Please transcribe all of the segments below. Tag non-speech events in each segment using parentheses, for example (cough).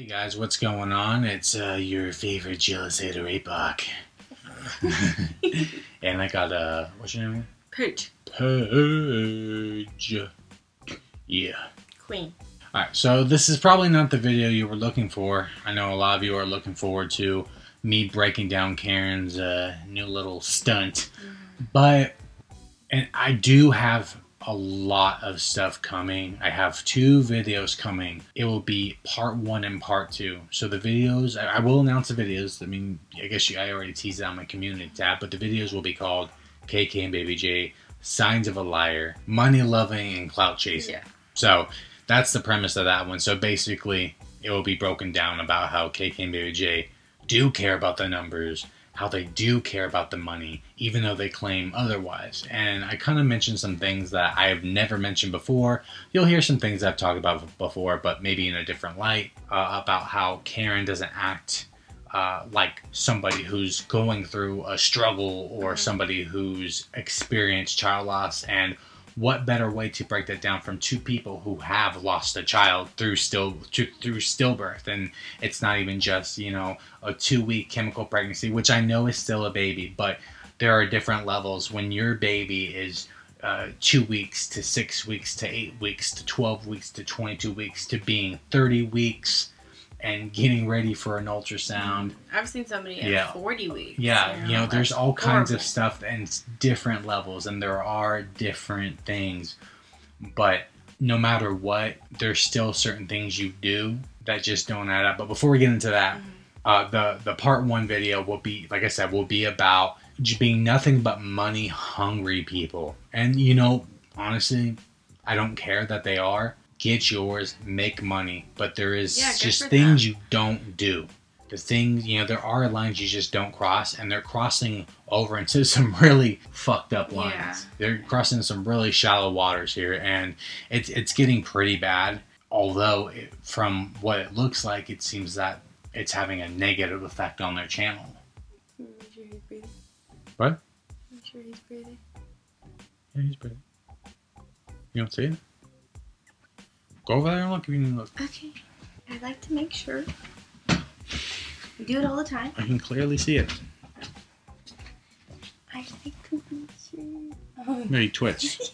Hey guys, what's going on? It's uh, your favorite jealous hater Apoc. (laughs) and I got uh what's your name? Pooch. Purge. Yeah. Queen. Alright, so this is probably not the video you were looking for. I know a lot of you are looking forward to me breaking down Keren's uh, new little stunt. But and I do have a lot of stuff coming. I have two videos coming. It will be part one and part two. So the videos, I, I will announce the videos. I mean, I guess you, I already teased it on my community tab, but the videos will be called KK and Baby J, Signs of a Liar, Money Loving, and Clout Chasing. Yeah. So that's the premise of that one. So basically, it will be broken down about how KK and Baby J do care about the numbers, how they do care about the money, even though they claim otherwise. And I kind of mentioned some things that I have never mentioned before. You'll hear some things I've talked about before, but maybe in a different light, uh, about how Keren doesn't act uh, like somebody who's going through a struggle or somebody who's experienced child loss and what better way to break that down from two people who have lost a child through still to, through stillbirth? And it's not even just you know a two week chemical pregnancy which i know is still a baby but there are different levels. When your baby is uh, two weeks to six weeks to eight weeks to 12 weeks to 22 weeks to being 30 weeks and getting ready for an ultrasound I've seen somebody at Yeah. 40 weeks. yeah, you know, there's all kinds of stuff and different levels, and there are different things. But no matter what, there's still certain things you do that just don't add up. But before we get into that, Mm-hmm. uh, the the part one video will be, like I said, will be about being nothing but money hungry people. And you know, honestly, I don't care that they are. Get yours, make money. But there is Yeah, just things them. you don't do the things you know there are lines you just don't cross and they're crossing over into (laughs) some really fucked up lines Yeah. they're crossing some really shallow waters here and it's it's getting pretty bad although it, from what it looks like it seems that it's having a negative effect on their channel sure he's breathing. What? Make sure he's breathing. yeah he's pretty you don't see it go over there and look if you need to look Okay. I like to make sure. I do it all the time. i can clearly see it I like to make sure. Oh. maybe twitch (laughs)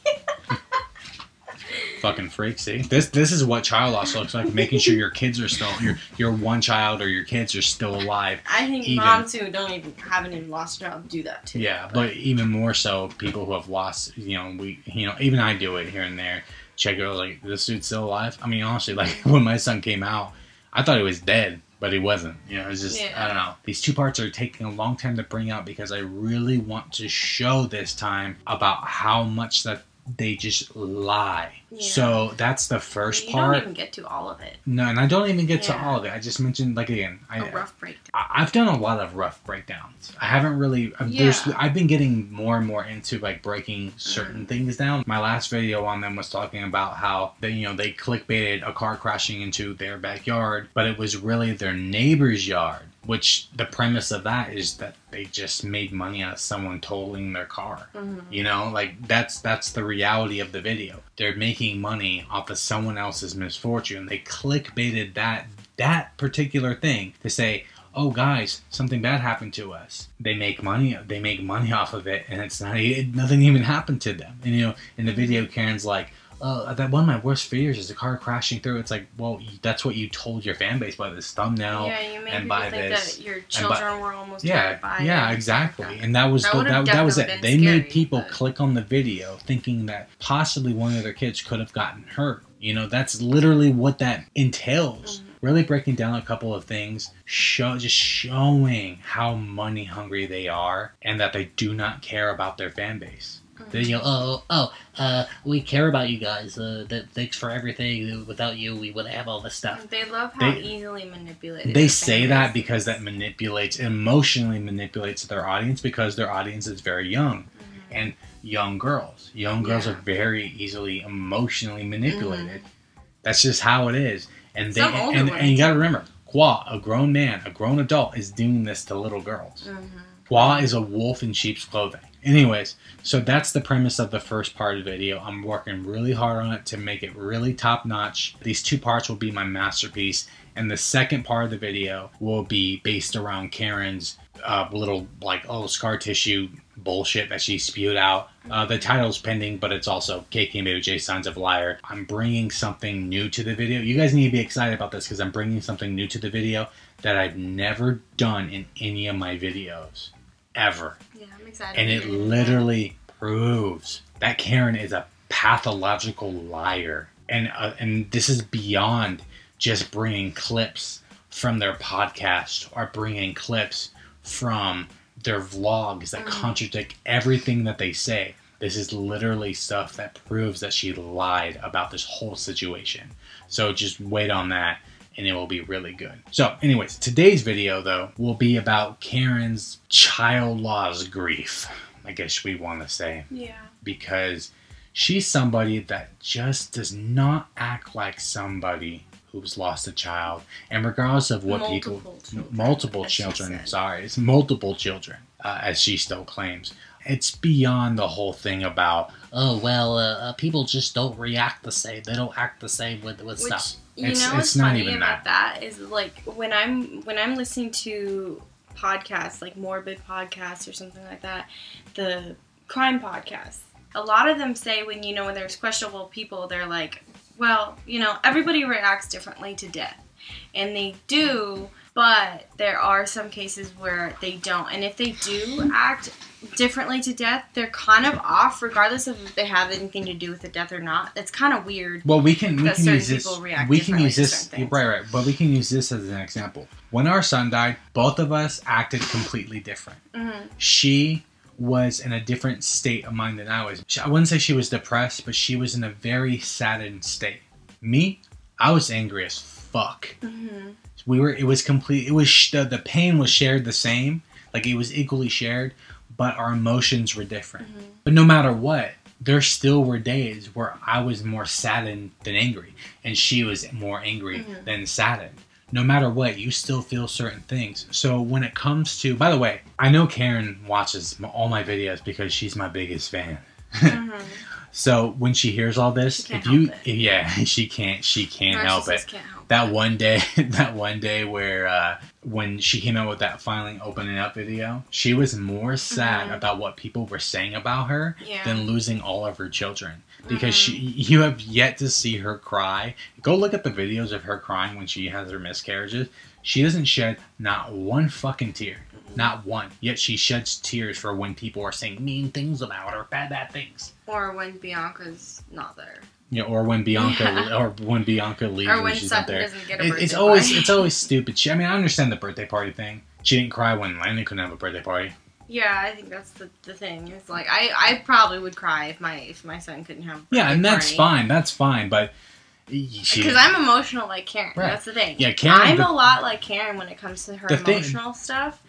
(laughs) fucking freak. See, this this is what child loss looks like. Making sure your kids are still your your one child or your kids are still alive. I think Even- moms who don't even haven't even lost a job do that too. Yeah, but even more so, people who have lost. You know, we you know even I do it here and there. Check out like this dude's still alive. I mean, honestly, like (laughs) when my son came out, I thought he was dead. But he wasn't. You know, it's just I don't know. These two parts are taking a long time to bring out because I really want to show this time about how much that they just lie. Yeah. So that's the first you part. don't even get to all of it. No, and I don't even get to all of it. I just mentioned like again, I, A rough breakdown. I I've done a lot of rough breakdowns. I haven't really. I've, there's, Yeah. I've been getting more and more into like breaking certain mm-hmm. things down. My last video on them was talking about how they, you know, they clickbaited a car crashing into their backyard, but it was really their neighbor's yard. Which the premise of that is that they just made money out of someone totaling their car. Mhm. You know, like that's that's the reality of the video. They're making money off of someone else's misfortune. They clickbaited that that particular thing to say, "Oh, guys, something bad happened to us." They make money. They make money off of it, and it's not it, nothing even happened to them. And you know, in the video, Keren's like. Oh, that one of my worst fears is a car crashing through. It's like, well, that's what you told your fan base by this thumbnail. yeah, you made and by think this- that your by- children were almost Yeah, yeah, exactly. And that was That the, that, that was it. They been made people but- click on the video thinking that possibly one of their kids could have gotten hurt. You know, that's literally what that entails. Mm-hmm. Really breaking down a couple of things, show just showing how money hungry they are and that they do not care about their fan base. They you know, oh, oh, uh, we care about you guys. Uh, that thanks for everything. Without you, we wouldn't have all this stuff. They love how They- easily manipulated. They say that because that manipulates, emotionally manipulates their audience because their audience is very young and young girls. Young girls Yeah. are very easily emotionally manipulated. That's just how it is. And they Some and, ones and you got to remember, Khoa, a grown man, a grown adult, is doing this to little girls. Mhm. Khoa is a wolf in sheep's clothing. Anyways, so that's the premise of the first part of the video. I'm working really hard on it to make it really top notch. These two parts will be my masterpiece. And the second part of the video will be based around Keren's uh, little, like, oh, scar tissue bullshit that she spewed out. Uh, the title's pending, but it's also KK Baby J of Liar. I'm bringing something new to the video. You guys need to be excited about this because I'm bringing something new to the video that I've never done in any of my videos. Ever. Yeah, I'm excited. And it get into that. literally proves that Keren is a pathological liar. And uh, and this is beyond just bringing clips from their podcast or bringing clips from their vlogs that Mhm. contradict everything that they say. This is literally stuff that proves that she lied about this whole situation. So just wait on that and it will be really good. So, anyways, today's video though will be about Keren's child loss grief, I guess we want to say, Yeah. because she's somebody that just does not act like somebody who's lost a child, and regardless of what people, Multiple children, multiple children, sorry, it's multiple children, uh, as she still claims. It's beyond the whole thing about oh well, uh, uh, people just don't react the same. They don't act the same with with Which stuff. you It's- know it's what's not funny even about that is like when I'm when I'm listening to podcasts like morbid podcasts or something like that, the crime podcasts. A lot of them say when you know when there's questionable people, they're like, well, you know, everybody reacts differently to death, and they do. But there are some cases where they don't, and if they do act differently to death, they're kind of off, regardless of if they have anything to do with the death or not. It's kind of weird. Well, we can we can use this. We can use this. Right, right. But we can use this as an example. When our son died, both of us acted completely different. Mhm. She was in a different state of mind than I was. I wouldn't say she was depressed, but she was in a very saddened state. Me, I was angry as fuck. Mhm. We were. It was complete. It was sh- the the pain was shared the same. Like it was equally shared, but our emotions were different. Mhm. But no matter what, there still were days where I was more saddened than angry, and she was more angry Mhm. than saddened. No matter what, you still feel certain things. So when it comes to, by the way, I know Keren watches all my videos because she's my biggest fan. (laughs) So when she hears all this, if you, (laughs) yeah, she can't, she can't help it Can't help that it. one day (laughs) that one day where uh, when she came out with that finally opening up video she was more sad Mhm. about what people were saying about her Yeah. than losing all of her children because Mhm. she you have yet to see her cry go look at the videos of her crying when she has her miscarriages she doesn't shed not one fucking tear Mm-hmm. Not one yet she sheds tears for when people are saying mean things about her bad bad things Or when Bianca's not there. know, or when Bianca Yeah. or when Bianca leaves Or when when she's not there. doesn't get a It- it's always party. it's always stupid. She, I mean, I understand the birthday party thing. She didn't cry when Landon couldn't have a birthday party. Yeah, I think that's the, the thing. It's like I, I probably would cry if my if my son couldn't have. A Yeah, and that's party. fine. That's fine. But Because I'm emotional like Keren. Right. That's the thing. Yeah, Keren- I'm the- a lot like Keren when it comes to her The thing- emotional stuff,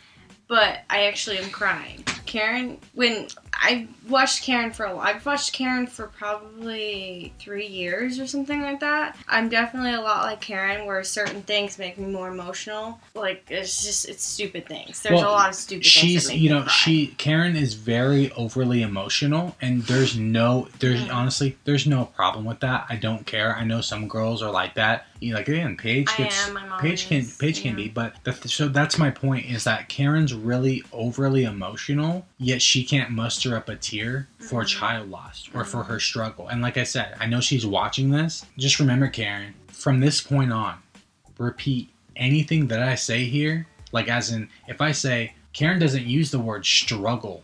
but I actually am crying. Keren, when I watched Keren for a while, I've watched Keren for probably three years or something like that. I'm definitely a lot like Keren, where certain things make me more emotional. Like it's just it's stupid things. There's Well, a lot of stupid things. she's you know she Keren is very overly emotional and there's no there's Mhm. honestly there's no problem with that. I don't care. I know some girls are like that. You know, like again, Paige I gets am, my mom Paige can Paige can be, but the, so that's my point is that Keren's really overly emotional, yet she can't muster up a tear for Mhm. child loss or for Mhm. her struggle. And like I said, I know she's watching this. Just remember, Keren, from this point on, repeat anything that I say here. Like as in, if I say Keren doesn't use the word struggle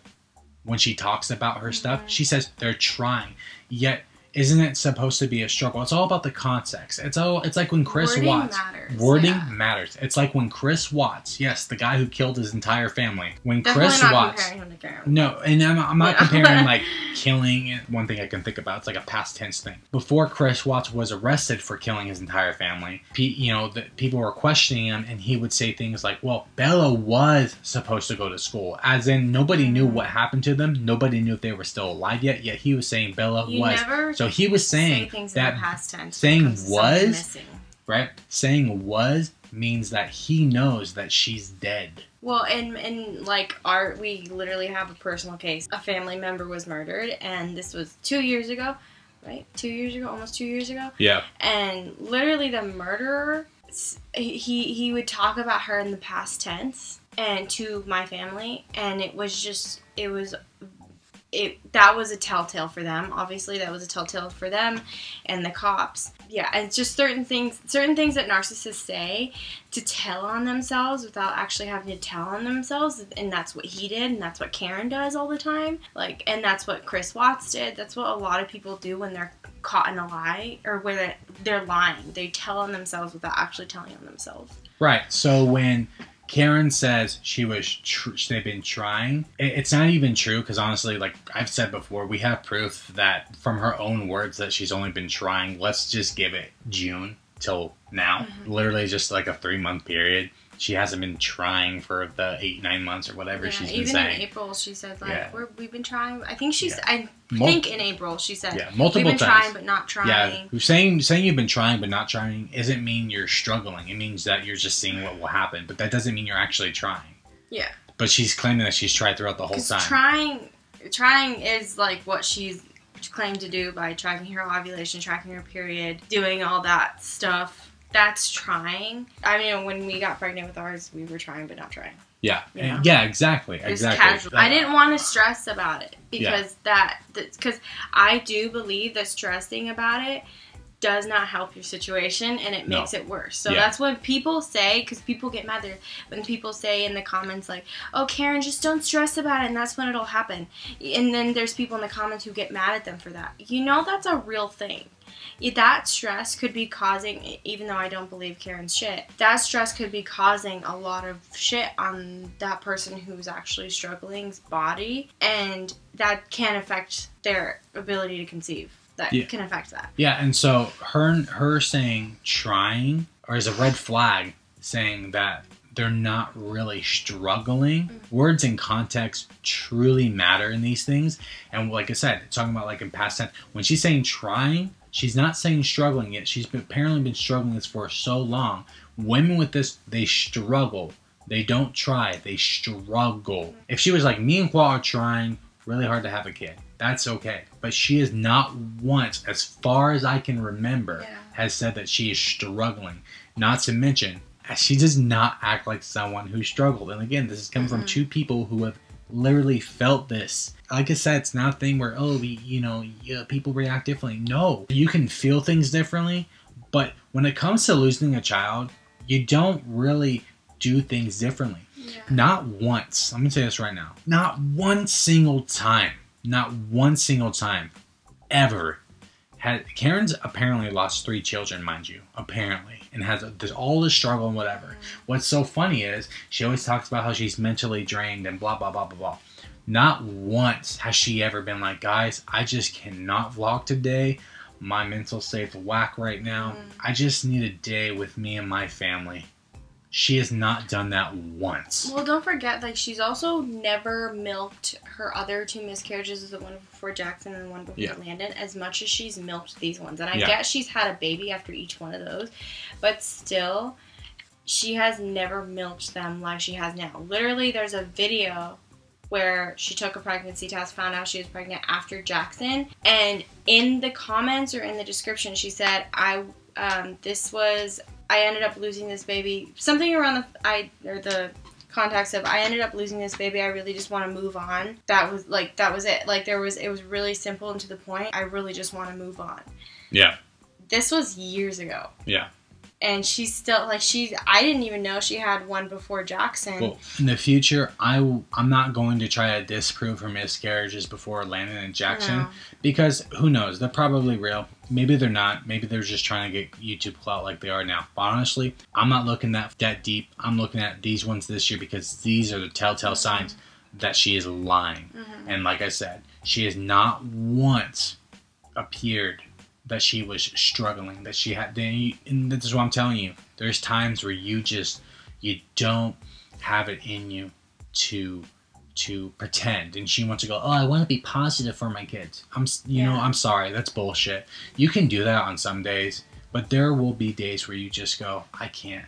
when she talks about her stuff, she says they're trying. Yet, isn't it supposed to be a struggle? It's all about the context. It's all. It's like when Chris Wording Watts. matters, Wording yeah. matters. It's like when Chris Watts, yes, the guy who killed his entire family. When Definitely Chris Watts, comparing him to Keren. no, and I'm, I'm not comparing (laughs) like killing. One thing I can think about, it's like a past tense thing. Before Chris Watts was arrested for killing his entire family, pe- you know, the, people were questioning him, and he would say things like, "Well, Bella was supposed to go to school," as in nobody knew what mm. happened to them. Nobody knew if they were still alive yet. Yet he was saying Bella You was. Never So he was saying say that past tense. saying when it comes to something was- right? Saying was means that he knows that she's dead. Well, and and like our we literally have a personal case. A family member was murdered, and this was two years ago, right? Two years ago, almost two years ago. Yeah. And literally, the murderer he he would talk about her in the past tense and to my family and it was just it was it that was a telltale for them. Obviously that was a telltale for them and the cops. Yeah and just certain things certain things that narcissists say to tell on themselves without actually having to tell on themselves and that's what he did and that's what keren does all the time. Like and that's what chris watts did. That's what a lot of people do when they're caught in a lie or when they're lying. They tell on themselves without actually telling on themselves. Right. So when Keren says she was tr- they've been trying, it- it's not even true because honestly, like I've said before, we have proof that from her own words that she's only been trying. Let's just give it June till now. Mm-hmm. Literally just like a three month period. She hasn't been trying for the eight nine months or whatever Yeah, she's been even in saying. April, she said like Yeah. we're, we've been trying. I think she's. Yeah. I Mul- think in April she said yeah, we've multiple been times. trying but not trying. Yeah, saying saying you've been trying but not trying isn't mean you're struggling. It means that you're just seeing what will happen, but that doesn't mean you're actually trying. Yeah. But she's claiming that she's tried throughout the whole time. trying, trying is like what she's claimed to do by tracking her ovulation, tracking her period, doing all that stuff. That's trying. I mean, when we got pregnant with ours, we were trying but not trying. yeah, Yeah. yeah, exactly, exactly. I didn't want to stress about it Yeah. because that because I do believe that stressing about it does not help your situation and it No. makes it worse. So Yeah. that's when people say because people get mad there when people say in the comments like, "Oh, Keren, just don't stress about it," and that's when it'll happen. And then there's people in the comments who get mad at them for that. You know that's a real thing. That stress could be causing, even though I don't believe Keren's shit, that stress could be causing a lot of shit on that person who's actually struggling's body, and that can affect their ability to conceive. That Yeah. can affect that. Yeah, and so her her saying trying or is a red flag saying that they're not really struggling. Mm-hmm. Words and context truly matter in these things. And like I said, talking about like in past tense, when she's saying trying, she's not saying struggling yet. She's been, apparently been struggling this for so long. Women with this, they struggle. They don't try. They struggle. If she was like me and Khoa are trying really hard to have a kid, that's okay. But she is not once, as far as I can remember, Yeah. has said that she is struggling. Not to mention, she does not act like someone who struggled. And again, this is coming from Mhm. two people who have literally felt this. Like I said, it's not a thing where oh, we, you know, yeah, people react differently. No, you can feel things differently, but when it comes to losing a child, you don't really do things differently. Yeah. Not once. I'm gonna say this right now. Not one single time. Not one single time, ever. Had Keren's apparently lost three children, mind you, apparently, and has all this struggle and whatever. What's so funny is she always talks about how she's mentally drained and blah blah blah blah blah. Not once has she ever been like, guys, I just cannot vlog today. My mental state's whack right now. Mm. I just need a day with me and my family. She has not done that once. Well, don't forget, like she's also never milked her other two miscarriages, is the one before Jackson and the one before Yeah. Landon, as much as she's milked these ones. And I Yeah. get she's had a baby after each one of those, but still, she has never milked them like she has now. Literally, there's a video where she took a pregnancy test, found out she was pregnant after Jackson, and in the comments or in the description, she said, "I um, this was I ended up losing this baby. Something around the I or the context of I ended up losing this baby. I really just want to move on. That was like that was it. Like there was it was really simple and to the point. I really just want to move on. Yeah. This was years ago. Yeah. And she's still like she I didn't even know she had one before Jackson. Well, in the future, I w- I'm not going to try to disprove her miscarriages before Landon and Jackson No. because who knows? They're probably real. Maybe they're not. Maybe they're just trying to get YouTube clout like they are now. But honestly, I'm not looking that that deep. I'm looking at these ones this year because these are the telltale signs that she is lying. Mhm. And like I said, she has not once appeared that she was struggling. That she had. Then you, and this is what I'm telling you. There's times where you just you don't have it in you to to pretend and she wants to go oh i want to be positive for my kids i'm you know i'm sorry that's bullshit you can do that on some days but there will be days where you just go i can't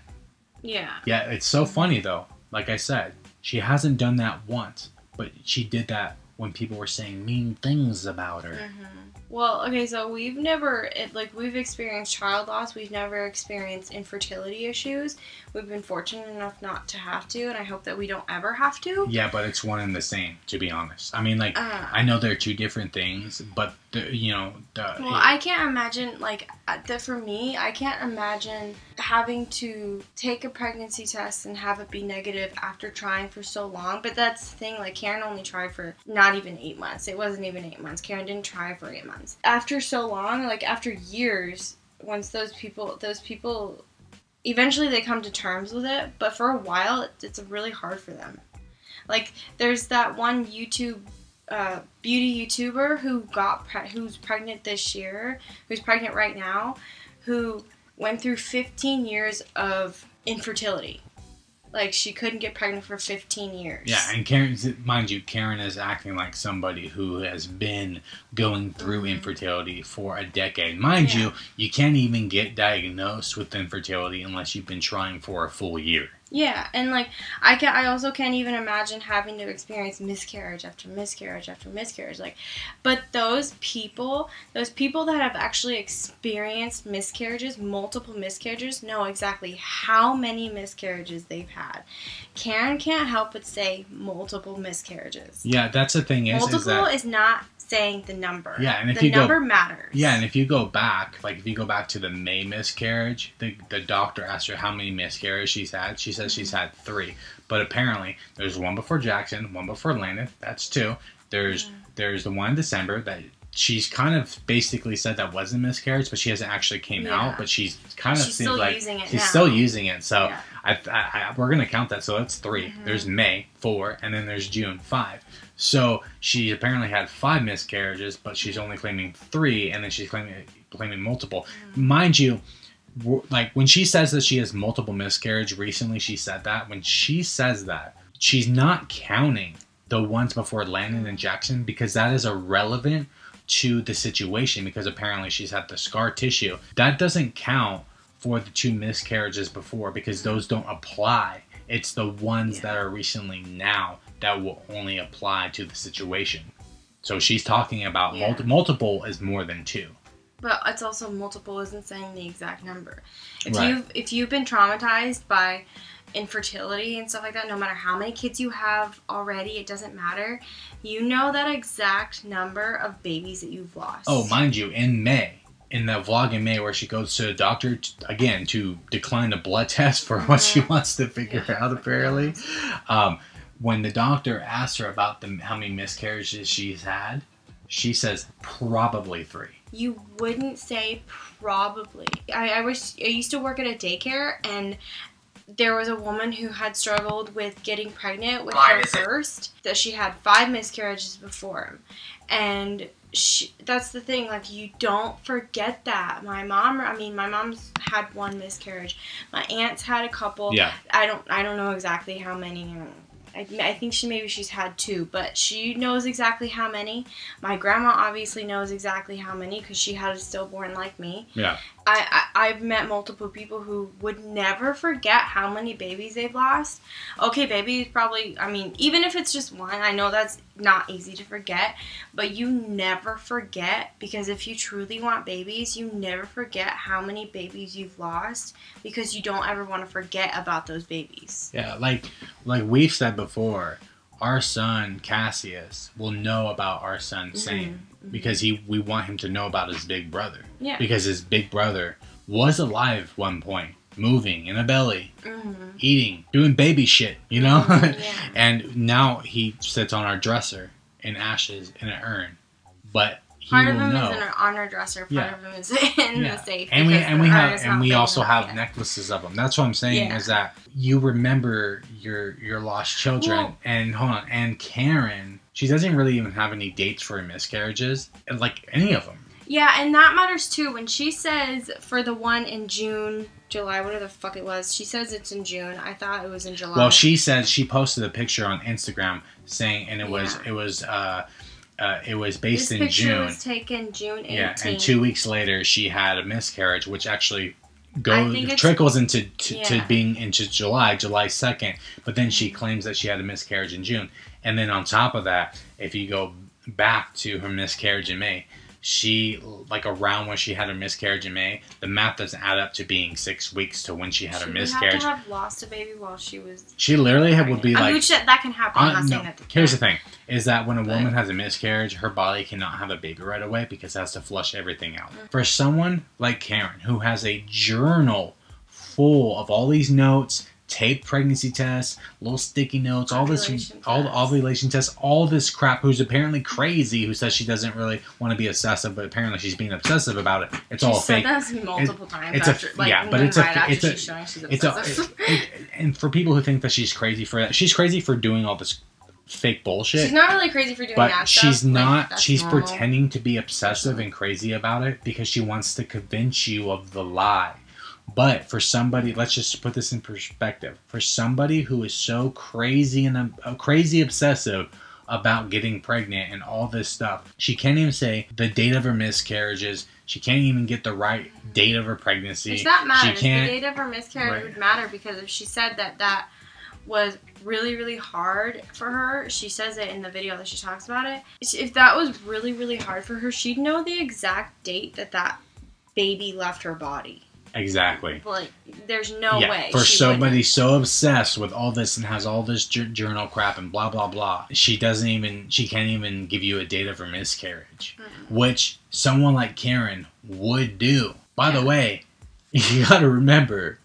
Yeah. yeah it's so funny though like i said she hasn't done that once but she did that when people were saying mean things about her Mhm. Well, okay, so we've never it, like we've experienced child loss. We've never experienced infertility issues. We've been fortunate enough not to have to, and I hope that we don't ever have to. Yeah, but it's one and the same, to be honest. I mean, like, Uh, I know they're two different things, but the, you know, the Well, I can't imagine like uh, that for me. I can't imagine having to take a pregnancy test and have it be negative after trying for so long. But that's the thing. Like Keren only tried for not even eight months. It wasn't even eight months. Keren didn't try for eight months. After so long, like after years, once those people, those people, eventually they come to terms with it. But for a while, it, it's really hard for them. Like there's that one YouTube uh, beauty YouTuber who got pre- who's pregnant this year, who's pregnant right now, who went through 15 years of infertility. Like she couldn't get pregnant for 15 years. Yeah, and Keren, mind you, Keren is acting like somebody who has been going through Mhm. infertility for a decade. Mind Yeah. you, you can't even get diagnosed with infertility unless you've been trying for a full year. Yeah, and like I can I also can't even imagine having to experience miscarriage after miscarriage after miscarriage like but those people, those people that have actually experienced miscarriages, multiple miscarriages know exactly how many miscarriages they've had. Keren can't help but say multiple miscarriages. Yeah, that's the thing is, multiple is that is not saying the number. Yeah, and if the you go- number matters. Yeah, and if you go back, like if you go back to the May miscarriage, the the doctor asked her how many miscarriages she's had. She says she's had three, but apparently there's one before Jackson, one before Landon. That's two. There's there's the one in December that she's kind of basically said that wasn't miscarriage, but she hasn't actually came Yeah. out. But she's kind of She's seems still like using it she's now. still using it. So Yeah. I, I, I we're gonna count that. So that's 3 Mhm. There's May four, and then there's June five. So she apparently had five miscarriages, but she's only claiming three, and then she's claiming claiming multiple. Mind you, like when she says that she has multiple miscarriage, recently she said that. When she says that, she's not counting the ones before Landon and Jackson because that is irrelevant to the situation because apparently she's had the scar tissue. That doesn't count for the two miscarriages before because those don't apply. It's the ones Yeah. that are recently now that will only apply to the situation. So she's talking about Yeah. multi- multiple is more than two. But it's also multiple isn't saying the exact number. If Right. you've if you've been traumatized by infertility and stuff like that, no matter how many kids you have already, it doesn't matter. You know that exact number of babies that you've lost. Oh, mind you, in May, in the vlog in May where she goes to the doctor t- again to decline a blood (laughs) test for what she Mhm. wants to figure out, apparently. Um, when the doctor asked her about the how many miscarriages she's had, she says probably three. You wouldn't say probably. I, I was I used to work at a daycare and there was a woman who had struggled with getting pregnant with Mine her first. That she had five miscarriages before him, and she, that's the thing. Like you don't forget that. My mom. I mean, my mom's had one miscarriage. My aunt's had a couple. Yeah. I don't. I don't know exactly how many. I, I think she maybe she's had two, but she knows exactly how many. My grandma obviously knows exactly how many because she had a stillborn like me. Yeah. I, I I've met multiple people who would never forget how many babies they've lost. Okay, babies probably. I mean, even if it's just one, I know that's not easy to forget, but you never forget because if you truly want babies, you never forget how many babies you've lost because you don't ever want to forget about those babies. Yeah, like like we've said before, our son Cassius will know about our son Sam Mhm, because he we want him to know about his big brother Yeah. because his big brother was alive at one point, moving in a belly, hmm eating, doing baby shit, you know. Yeah. (laughs) and now he sits on our dresser in ashes in an urn, but he Part of him know. is in our, on our dresser. Part Yeah. of him is (laughs) in Yeah. the safe. and we and we have and we also have yet. necklaces of them. That's what I'm saying is that you remember your your lost children Well- and hold on and Keren. She doesn't really even have any dates for her miscarriages, like any of them. Yeah, and that matters too. When she says for the one in June, July, whatever the fuck it was, she says it's in June. I thought it was in July. Well, she said she posted a picture on Instagram saying, and it was it was uh, uh, it was based this in picture June. was taken June 18th. Yeah, and two weeks later she had a miscarriage, which actually Goes trickles into to, to being into July, July second. But then she Mhm. claims that she had a miscarriage in June, and then on top of that, if you go back to her miscarriage in May, she like around when she had her miscarriage in May, the math doesn't add up to being six weeks to when she had she her miscarriage. have have lost a baby while she was. she literally had, would be I mean, like which that, can happen. I'm Uh, not no. saying that. Here's the thing: is that when a But- woman has a miscarriage, her body cannot have a baby right away because it has to flush everything out. Mm. For someone like Keren, who has a journal full of all these notes, taped pregnancy tests, little sticky notes, all this, all the ovulation tests, all this crap. Who's apparently crazy? Who says she doesn't really want to be obsessive, but apparently she's being obsessive about it. It's She all said fake. that multiple times. it's a- like, yeah, but it's a- right after it's a- she's It's a, it- it- and for people who think that she's crazy for that, she's crazy for doing all this fake bullshit she's not really crazy for doing but that she's stuff. Like, not that's she's normal. pretending to be obsessive and crazy about it because she wants to convince you of the lie but for somebody let's just put this in perspective for somebody who is so crazy and uh, crazy obsessive about getting pregnant and all this stuff she can't even say the date of her miscarriages she can't even get the right date of her pregnancy Which that matters. she can't The date of her miscarriage Right. would matter because if she said that that was really really hard for her, she says it in the video that she talks about it. If that was really really hard for her, she'd know the exact date that that baby left her body. Exactly Like, there's no yeah, way for somebody wouldn't. so obsessed with all this and has all this jour- journal crap and blah blah blah, she doesn't even she can't even give you a date of her miscarriage, which someone like Keren would do. By the way, (laughs) you got to remember.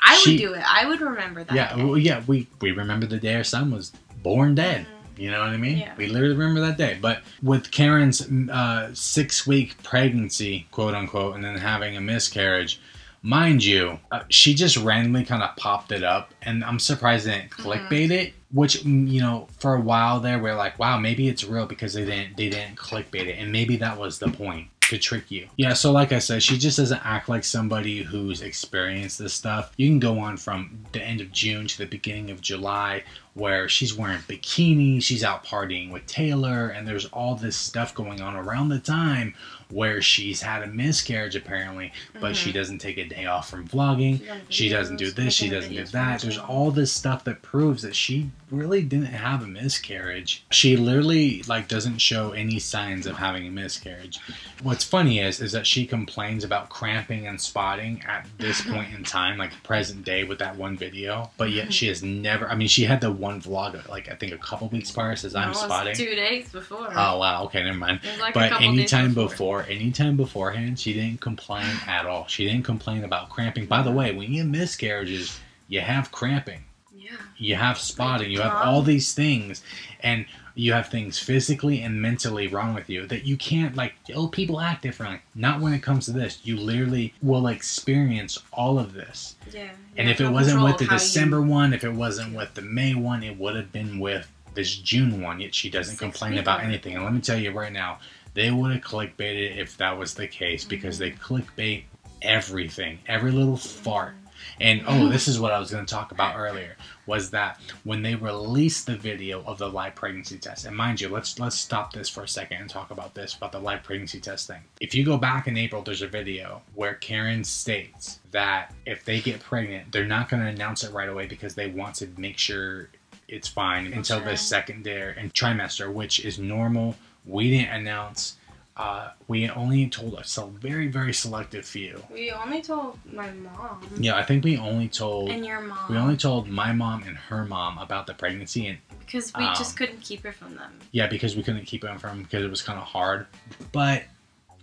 I would do it. I would remember that. Yeah, well, yeah, we we remember the day our son was born dead. You know what I mean? Yeah. We literally remember that day. But with Keren's uh, six week pregnancy, quote unquote, and then having a miscarriage, mind you, uh, she just randomly kind of popped it up, and I'm surprised they didn't clickbait it. Which mm, you know, for a while there, we're like, wow, maybe it's real because they didn't they didn't clickbait it, and maybe that was the point to trick you. Yeah. So like I said, she just doesn't act like somebody who's experienced this stuff. You can go on from the end of June to the beginning of July where she's wearing bikinis, she's out partying with Taylor, and there's all this stuff going on around the time where she's had a miscarriage apparently, but she mm-hmm. doesn't take a day off from vlogging. She's She doesn't do this, she doesn't do that. There's all this stuff that proves that she really didn't have a miscarriage. She literally like doesn't show any signs of having a miscarriage. What's funny is is that she complains about cramping and spotting at this (laughs) point in time, like present day with that one video, but yet mm-hmm. she has never I mean she had the one vlog like I think a couple weeks prior says No, I'm spotting. Two days before. Oh wow, okay, never mind. Like But anytime before, anytime beforehand, she didn't complain at all. She didn't complain about cramping. By the way, when you have miscarriages, you have cramping, Yeah. you have spotting, you have all these things, and you have things physically and mentally wrong with you that you can't like. Oh, people act differently. Not when it comes to this. You literally will experience all of this. Yeah. And if it wasn't with the how you- December one, if it wasn't with the May one, it would have been with this June one. Yet she doesn't complain about anything. And let me tell you right now, they would have clickbaited if that was the case because they Mm-hmm. clickbait everything, every little fart. And oh, mm-hmm. this is what I was going to talk about earlier was that when they released the video of the live pregnancy test, and mind you, let's let's stop this for a second and talk about this about the live pregnancy test thing. If you go back in April, there's a video where Keren states that if they get pregnant, they're not going to announce it right away because they want to make sure it's fine until the second day and trimester, which is normal. We didn't announce. Uh, we only told a so very very selective few. We only told my mom Yeah, I think we only told and your mom we only told my mom and her mom about the pregnancy, and because we um, just couldn't keep it from them. yeah, because we couldn't keep it from them because it was kind of hard. But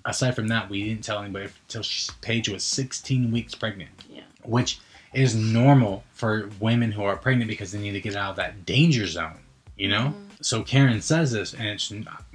aside from that, we didn't tell anybody until Paige was 16 weeks pregnant. Yeah. which is normal for women who are pregnant because they need to get out of that danger zone. You know. Mhm. So Keren says this, and it's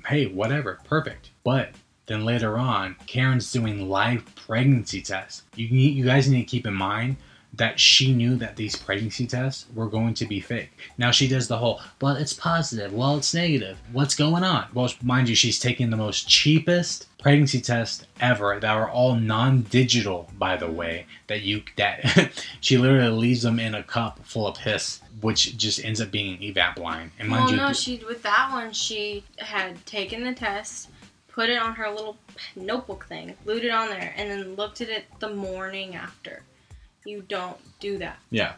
hey, whatever, perfect. But then later on, Keren's doing live pregnancy tests. You you guys need to keep in mind that she knew that these pregnancy tests were going to be fake. Now she does the whole, well, it's positive, well, it's negative. What's going on? Well, mind you, she's taking the most cheapest pregnancy test ever that are all non-digital, by the way. That you that (laughs) she literally leaves them in a cup full of piss, which just ends up being evap line. And mind Well, you, no, she with that one she had taken the test, put it on her little notebook thing, glued it on there, and then looked at it the morning after. You don't do that. Yeah.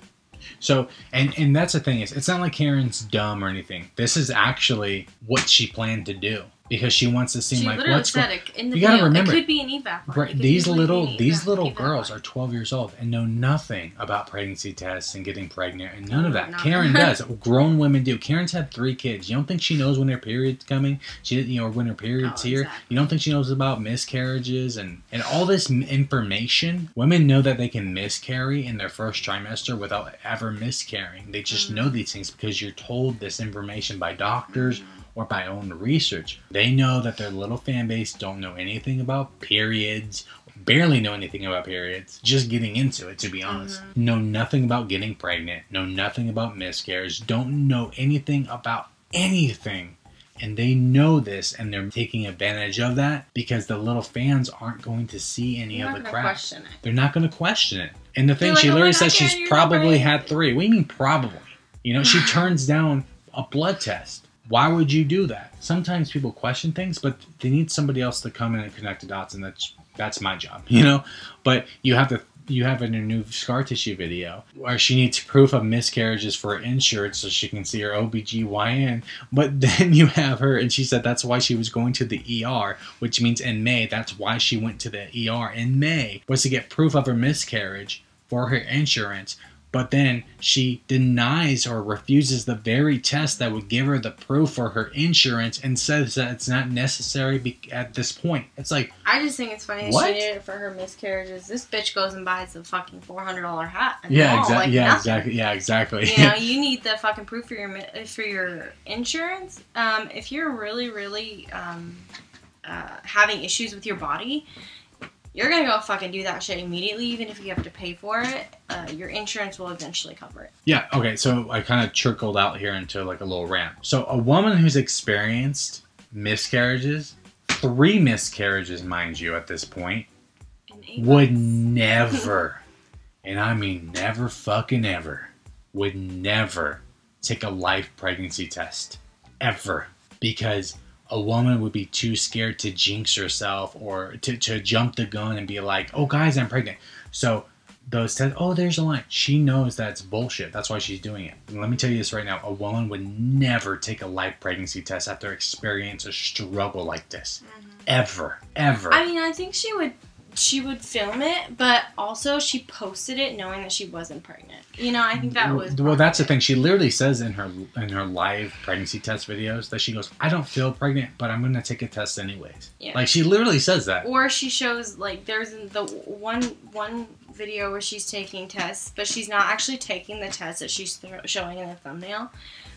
So and and that's the thing is it's not like Keren's dumb or anything. This is actually what she planned to do. Because she wants to seem she like what's going. said it in the You gotta remember- it could be an. Right, these little these little girls are 12 years old and know nothing about pregnancy tests and getting pregnant and none of that. not- Keren does. (laughs) Grown women do. Keren's had three kids. You don't think she knows when her period's coming? She didn't, you know, when her period's Oh, here. exactly. You don't think she knows about miscarriages and and all this information? Women know that they can miscarry in their first trimester without ever miscarrying. They just Mhm. know these things because you're told this information by doctors Mhm. Or by own research. They know that their little fan base don't know anything about periods, barely know anything about periods, just getting into it to be honest. Mm-hmm. Know nothing about getting pregnant, know nothing about miscarriage, don't know anything about anything. And they know this and they're taking advantage of that because the little fans aren't going to see any You're of the crap. question it. They're not going to question it. And the thing, like, she "Oh literally God, says she's you're not probably had three. What do you mean probably? You know, she (sighs) turns down a blood test. Why would you do that? Sometimes people question things, but they need somebody else to come in and connect the dots, and that's that's my job, (laughs) you know. But you have to. You have in her new scar tissue video where she needs proof of miscarriages for insurance so she can see her OBGYN. But (laughs) then you have her, and she said that's why she was going to the ER, which means in May, that's why she went to the ER in May, was to get proof of her miscarriage for her insurance. But then she denies or refuses the very test that would give her the proof for her insurance and says that it's not necessary be- at this point. It's like, I just think it's funny that What? she needed it for her miscarriages. This bitch goes and buys a fucking four hundred dollar hat. yeah, exactly. like yeah, nothing. exactly. Yeah, exactly. You know, you need the fucking proof for your for your insurance. Um, if you're really, really um, uh, having issues with your body, you're gonna go fucking do that shit immediately, even if you have to pay for it. Uh, your insurance will eventually cover it. Yeah, okay, so I kind of trickled out here into like a little rant. So, a woman who's experienced miscarriages, three miscarriages, mind you, at this point, would never, (laughs) and I mean never fucking ever, would never take a life pregnancy test. Ever. Because a woman would be too scared to jinx herself or to, to jump the gun and be like, oh, guys, I'm pregnant. So those tests, oh, there's a line. She knows that's bullshit. That's why she's doing it. And let me tell you this right now a woman would never take a life pregnancy test after experience a struggle like this. Mm-hmm. Ever. Ever. I mean, I think she would she would film it, but also she posted it knowing that she wasn't pregnant. You know, I think that was well that's the thing she literally says in her in her live pregnancy test videos that she goes i don't feel pregnant but i'm gonna take a test anyways Yeah. like she literally says that. Or she shows like there's the one one video where she's taking tests, but she's not actually taking the test that she's showing in the thumbnail,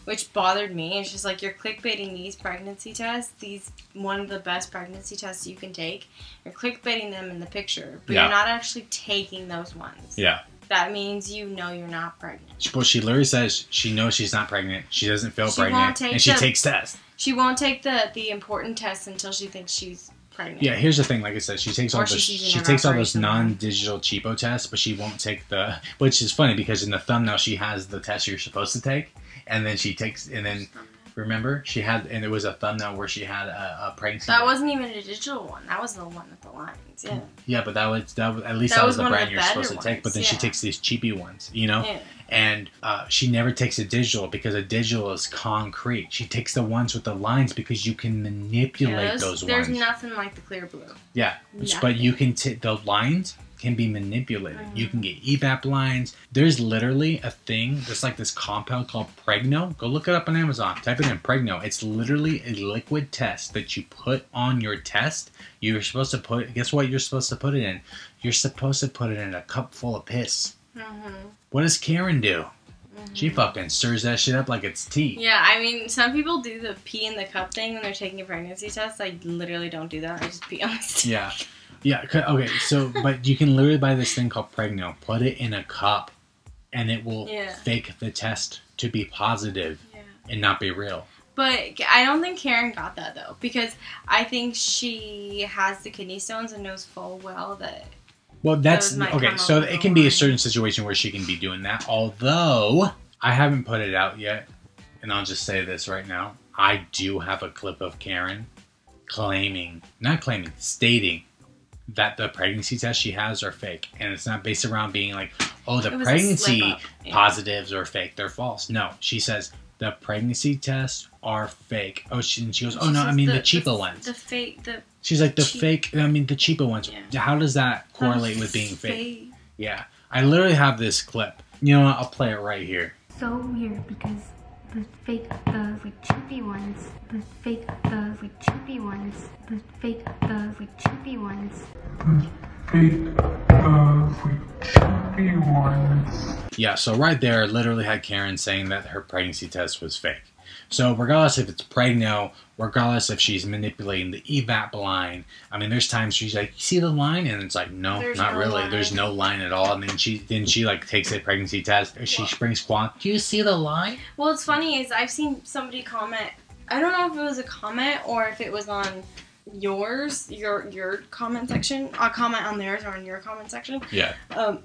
which bothered me. It's just like you're clickbaiting these pregnancy tests, these one of the best pregnancy tests you can take. You're clickbaiting them in the picture, but Yeah. you're not actually taking those ones. yeah That means you know you're not pregnant. well, she literally says she knows she's not pregnant she doesn't feel She won't pregnant take and she the- takes tests She won't take the the important tests until she thinks she's pregnant. yeah here's the thing like i said she takes all those she takes all those non-digital cheapo tests but she won't take the which is funny because in the thumbnail she has the test you're supposed to take and then she takes and then remember she had and it was a thumbnail where she had a, a pregnancy That wasn't even a digital one. That was the one with the lines. Yeah. Yeah, but that was that was, at least That that, was was the brand the you're supposed to take. But then she takes these cheapy ones, you know. Yeah. And uh, she never takes a digital because a digital is concrete. She takes the ones with the lines because you can manipulate Yeah, those- those there's ones. nothing like the clear blue. yeah, but you can t- the lines can be manipulated. You Mhm. can get evap lines. There's literally a thing. There's like this compound called Pregno. Go look it up on Amazon. Type it in Pregno. It's literally a liquid test that you put on your test. You're supposed to put. Guess what? You're supposed to put it in. You're supposed to put it in a cup full of piss. Mm-hmm. What does Keren do? She fucking stirs that shit up like it's tea. Yeah, I mean, some people do the pee in the cup thing when they're taking a pregnancy test. I literally don't do that. I just pee on the stick. Yeah. Yeah. Okay. So, but you can literally buy this thing called Pregno. Put it in a cup, and it will Yeah. fake the test to be positive Yeah. and not be real. But I don't think Keren got that though, because I think she has the kidney stones and knows full well that. Well, that's okay. So it can be a certain situation where she can be doing that. Although I haven't put it out yet, and I'll just say this right now: I do have a clip of Keren claiming, not claiming, stating that the pregnancy tests she has are fake, and it's not based around being like, oh, the It was a pregnancy. Yeah. positives are fake; they're false. No, she says the pregnancy tests are fake. Oh, she, and she goes, oh no, I mean the, cheaper ones. The fake, the She's like the cheap- fake. I mean the cheaper ones. Yeah. How does that correlate does with being fake? fake- Yeah, I literally have this clip. You know what? I'll play it right here. so weird because the fake, the like cheapy ones, the fake, the like cheapy ones, the fake, the like cheapy ones. fake, uh, like choppy ones. Yeah, so right there, literally had Keren saying that her pregnancy test was fake. So regardless if it's pregno, regardless if she's manipulating the EVAP line, I mean, there's times she's like, "You see the line?" and it's like, "No, There's not no really. line. There's no line at all." And then she then she like takes a pregnancy test. She Well- brings Khoa. Do you see the line? Well, it's funny is I've seen somebody comment. I don't know if it was a comment or if it was on yours, your your comment section. A comment on theirs or on your comment section. Yeah. Um,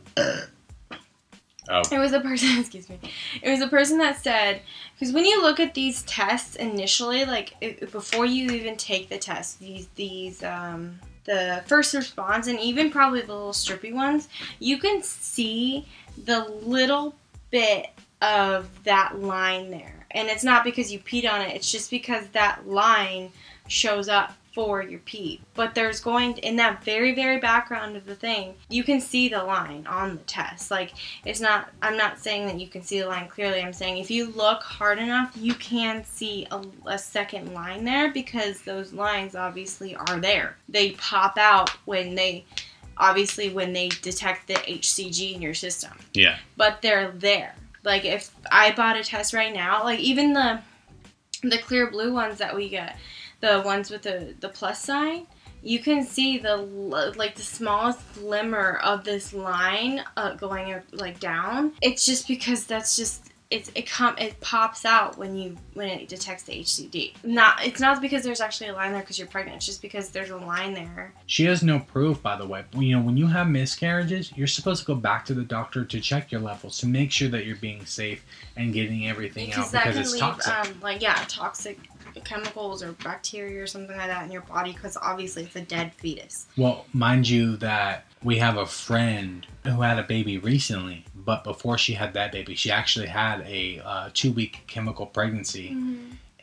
Oh. It was a person, (laughs) excuse me. It was a person that said, because when you look at these tests initially, like it, before you even take the test, these these um, the first response and even probably the little strippy ones, you can see the little bit of that line there, and it's not because you peed on it. It's just because that line shows up for your pee. But there's going in that very very background of the thing, you can see the line on the test. Like it's not i'm not saying that you can see the line clearly i'm saying if you look hard enough you can see a, a second line there because those lines obviously are there they pop out when they obviously when they detect the hcg in your system Yeah. but they're there like if i bought a test right now like even the the Clearblue ones that we get the ones with the the plus sign you can see the like the smallest glimmer of this line uh, going like down. It's just because that's just it's it come it pops out when you when it detects the HCG. Not it's not because there's actually a line there because you're pregnant. It's just because there's a line there. She has no proof, by the way. You know, when you have miscarriages, you're supposed to go back to the doctor to check your levels to make sure that you're being safe and getting everything out Because that because can it's leave toxic. um like yeah toxic chemicals or bacteria or something like that in your body because obviously it's a dead fetus. Well, mind you that we have a friend who had a baby recently, but before she had that baby, she actually had a uh, two week chemical pregnancy.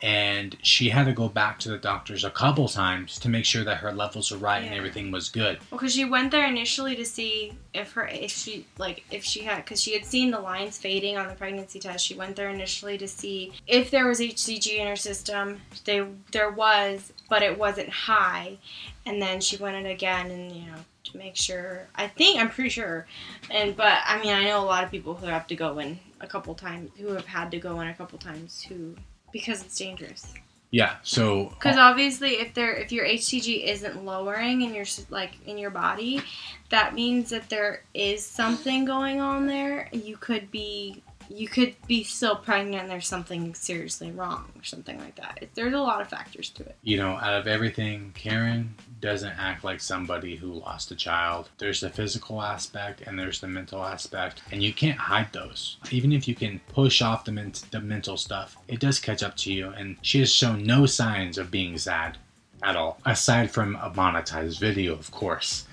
And she had to go back to the doctors a couple times to make sure that her levels were right and everything was good. Well, because she went there initially to see if her if she like if she had because she had seen the lines fading on the pregnancy test. She went there initially to see if there was HCG in her system. They there was, but it wasn't high. And then she went in again and you know to make sure. I think I'm pretty sure. And but I mean I know a lot of people who have to go in a couple times who have had to go in a couple times who because it's dangerous. Yeah, so Because uh, obviously, if there if your HCG isn't lowering in your like in your body, that means that there is something going on there. You could be you could be still pregnant. and There's something seriously wrong or something like that. There's a lot of factors to it. you know, out of everything, Keren doesn't act like somebody who lost a child. There's the physical aspect and there's the mental aspect, and you can't hide those. Even if you can push off the, ment- the mental stuff, it does catch up to you, and she has shown no signs of being sad at all, aside from a monetized video, of course.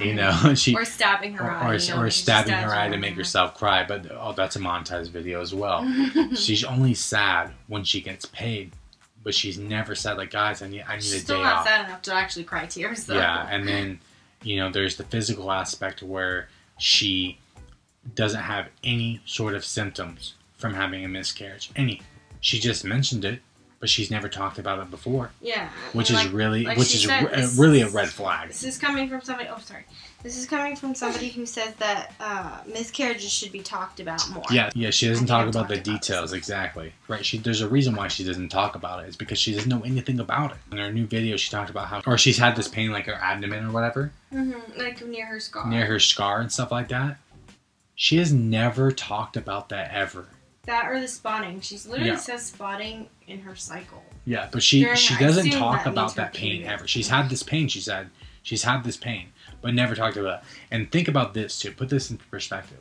You know, (laughs) she or stabbing her or, eye. or, you or stabbing her eye to make eye. herself cry, but oh, that's a monetized video as well. (laughs) she's only sad when she gets paid, but she's never sad like guys. I need I need She's a still not sad enough to actually cry tears. Though. Yeah, (laughs) and then you know there's the physical aspect where she doesn't have any sort of symptoms from having a miscarriage. Any. She just mentioned it, but she's never talked about it before, yeah. which And is really like which is said, re- really a red flag. This is coming from somebody. Oh, sorry. This is coming from somebody who says that uh, miscarriages should be talked about more. Yeah, yeah, she doesn't talk about the about details exactly. Right, she there's a reason why she doesn't talk about it. It's because she doesn't know anything about it. In her new video, she talked about how, or she's had this pain like her abdomen or whatever hmm Like near her scar. near her scar and stuff like that. She has never talked about that ever. That or the spotting. She's literally Yeah. says spotting in her cycle. Yeah, but she During- she doesn't talk that about that pain period. ever. She's had this pain. She said she's had this pain, but never talked about it. And think about this too. Put this into perspective.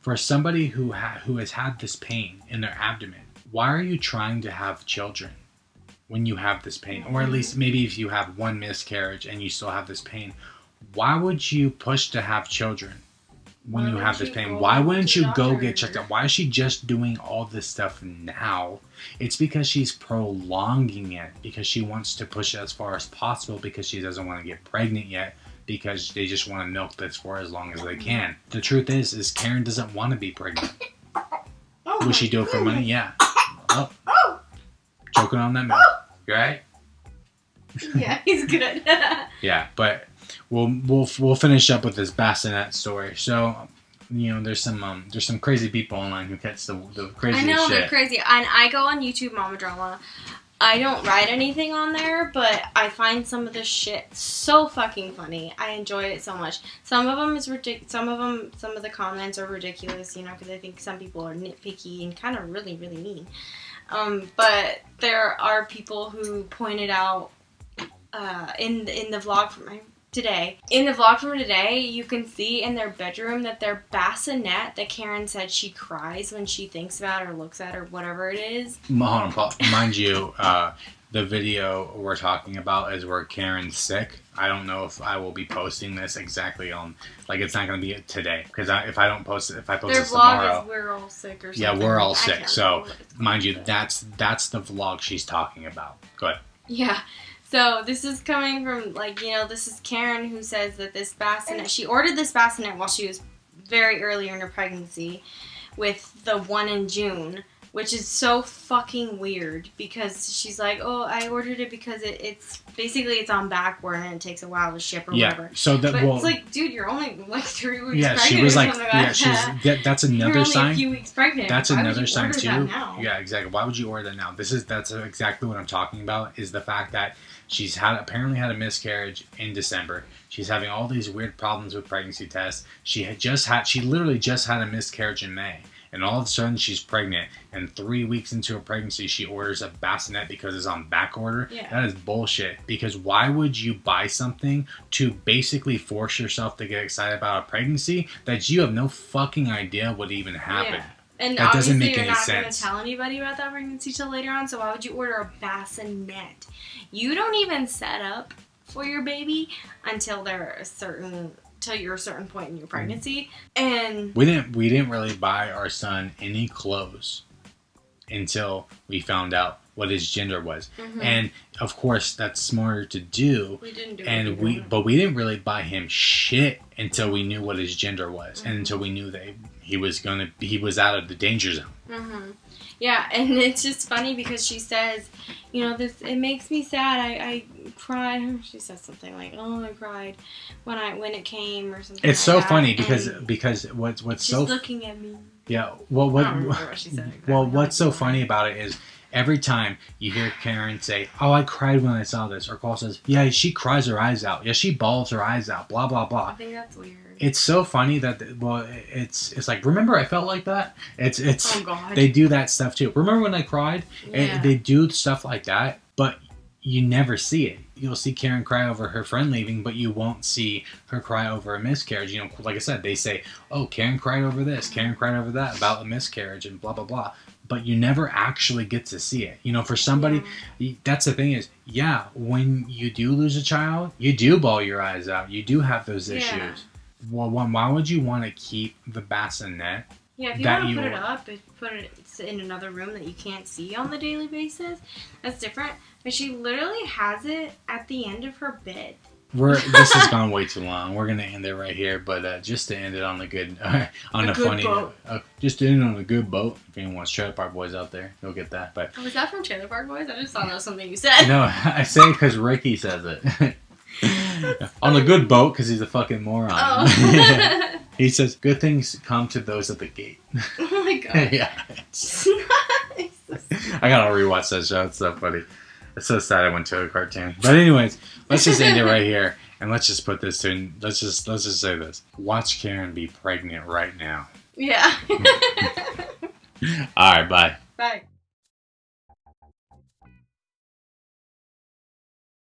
For somebody who ha- who has had this pain in their abdomen, why are you trying to have children when you have this pain, or at mm-hmm. least maybe if you have one miscarriage and you still have this pain? Why would you push to have children when you have this pain? Why wouldn't you go get checked out? Why is she just doing all this stuff now? It's because she's prolonging it because she wants to push it as far as possible because she doesn't want to get pregnant yet because they just want to milk this for as long as they can. The truth is, is Keren doesn't want to be pregnant. (laughs) Oh Would she do it for money? Yeah. Oh, choking on that milk. You alright? (laughs) Yeah, he's good. (laughs) Yeah, but we'll we'll we'll finish up with this bassinet story. So, you know, there's some um, there's some crazy people online who catch the the crazy. I know they're crazy, and I go on YouTube Mama Drama. I don't write anything on there, but I find some of this shit so fucking funny. I enjoy it so much. Some of them is ridiculous. Some of them, some of the comments are ridiculous, you know, because I think some people are nitpicky and kind of really, really mean. Um, but there are people who pointed out uh, in in the vlog from today. In the vlog from today, you can see in their bedroom that their bassinet that Keren said she cries when she thinks about or looks at or whatever it is. Hold on, Paul. (laughs) Mind you, uh, the video we're talking about is where Keren's sick. I don't know if I will be posting this exactly on like it's not going to be today because I, if I don't post it, if I post Their this tomorrow, is we're all sick or something. Yeah, we're all sick, so, remember what it's called, mind you, that's that's the vlog she's talking about. Go ahead. Yeah. So this is coming from like you know this is Keren who says that this bassinet she ordered this bassinet while she was very early in her pregnancy, with the one in June, which is so fucking weird because she's like, oh, I ordered it because it, it's basically it's on backward and it takes a while to ship or Yeah. whatever. So that But well, it's like, dude, you're only like three weeks pregnant. yeah, pregnant she was or like, yeah, like she's that. that, that's You're another only sign. a few weeks pregnant. That's Why would another you sign order too. that now? Yeah, exactly. Why would you order that now? This is that's exactly what I'm talking about. Is the fact that she's had apparently had a miscarriage in December. She's having all these weird problems with pregnancy tests. She had just had she literally just had a miscarriage in May. And all of a sudden she's pregnant, and three weeks into her pregnancy, she orders a bassinet because it's on back order. Yeah. That is bullshit. Because why would you buy something to basically force yourself to get excited about a pregnancy that you have no fucking idea would even happen? Yeah. And That doesn't obviously make you're any not Gonna tell anybody about that pregnancy till later on, so why would you order a bassinet? You don't even set up for your baby until they're a certain till you're a certain point in your pregnancy. And We didn't we didn't really buy our son any clothes until we found out what his gender was. Mhm. And of course that's smarter to do. we didn't do And we but we didn't really buy him shit until we knew what his gender was Mm-hmm. and until we knew that he was gonna he was out of the danger zone. hmm Yeah, and (laughs) it's just funny because she says, you know, this it makes me sad. I, I cried. (laughs) She says something like, "Oh, I cried when I when it came" or something. It's like so that. funny because And because what's what's she's so looking at me. yeah well what what she said exactly. Well, what's so funny about it is every time you hear Keren say, "Oh, I cried when I saw this," or Carl says, "Yeah, she cries her eyes out. Yeah, she bawls her eyes out." Blah blah blah. I think that's weird. It's so funny that well, it's it's like remember I felt like that. It's it's oh they do that stuff too. Remember when I cried? Yeah. They do stuff like that, but you never see it. You'll see Keren cry over her friend leaving, but you won't see her cry over a miscarriage. You know, like I said, they say, "Oh, Keren cried over this, Keren cried over that about a miscarriage," and blah blah blah. But you never actually get to see it. You know, for somebody, y- that's the thing is, yeah, when you do lose a child, you do bawl your eyes out. You do have those Yeah. issues. Well, why why would you want to keep the bassinet? Yeah, if you that want to you put it up, put it in another room that you can't see on the daily basis, that's different. But she literally has it at the end of her bed. We're this has gone (laughs) way too long. We're gonna end it right here, but uh, just to end it on a good, (laughs) on A a, funny, boat. Uh, just to end it on a good boat. If anyone wants Trailer Park Boys out there, you'll get that. But Oh, was that from Trailer Park Boys? I just thought that was something you said. no, (laughs) I say it because Ricky says it. On a good boat because he's a fucking moron. Oh. (laughs) (laughs) he says good things come to those at the gate. (laughs) oh my god. yeah, nice. I gotta rewatch that show. It's so funny. It's so sad I went to a cartoon. But anyways, let's just end it right here, and let's just put this in. Let's just let's just say this: Watch Keren be pregnant right now. Yeah. All right, bye. Bye.